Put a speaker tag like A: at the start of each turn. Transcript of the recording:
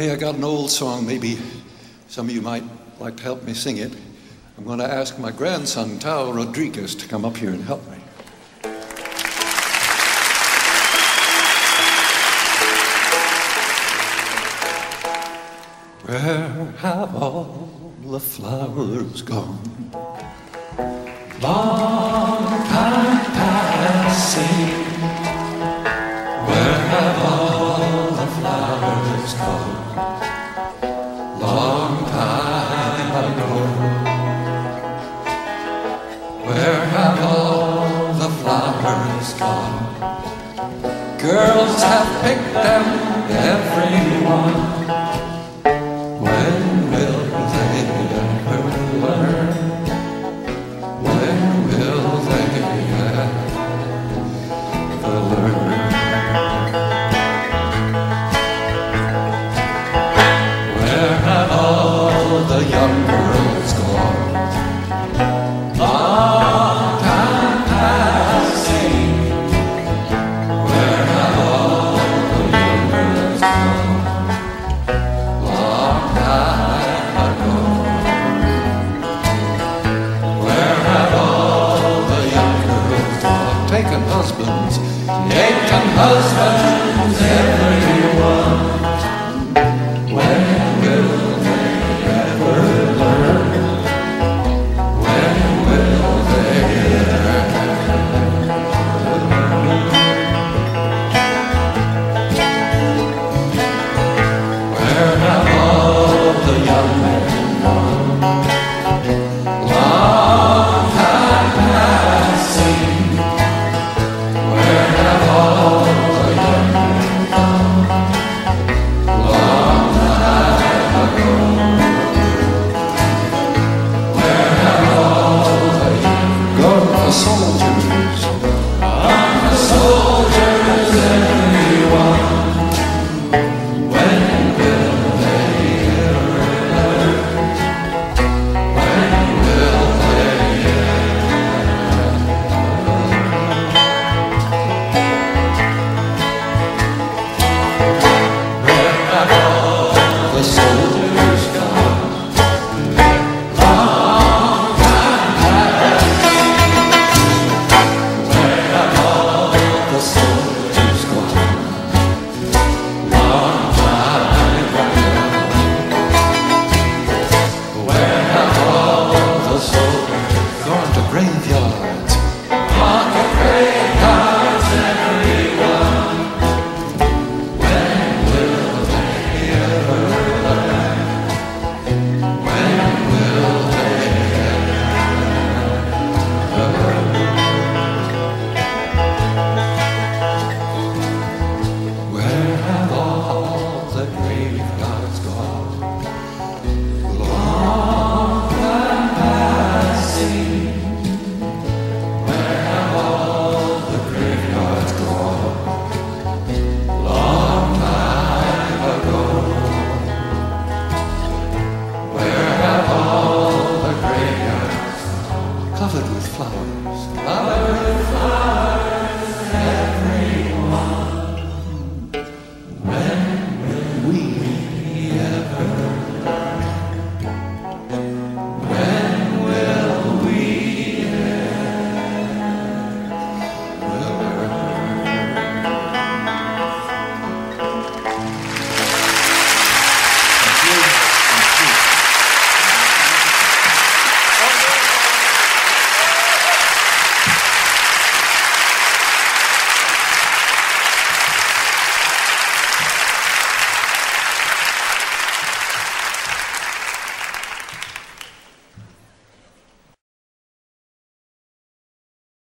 A: Hey, I got an old song. Maybe some of you might like to help me sing it. I'm going to ask my grandson, Tao Rodriguez, to come up here and help me. Where have all the flowers gone? Long time passing. Where have Girls have picked them, every husbands, taken husbands,